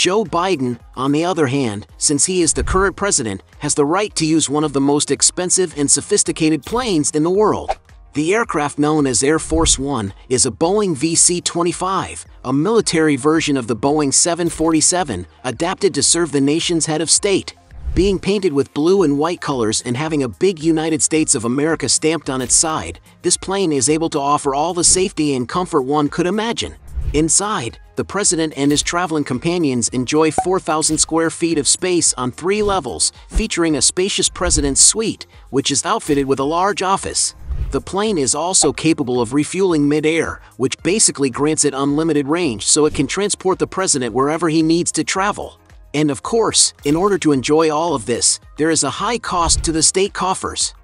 Joe Biden, on the other hand, since he is the current president, has the right to use one of the most expensive and sophisticated planes in the world. The aircraft known as Air Force One is a Boeing VC-25, a military version of the Boeing 747, adapted to serve the nation's head of state. Being painted with blue and white colors and having a big United States of America stamped on its side, this plane is able to offer all the safety and comfort one could imagine. Inside, the president and his traveling companions enjoy 4,000 square feet of space on three levels, featuring a spacious president's suite, which is outfitted with a large office. The plane is also capable of refueling mid-air, which basically grants it unlimited range so it can transport the president wherever he needs to travel. And of course, in order to enjoy all of this, there is a high cost to the state coffers.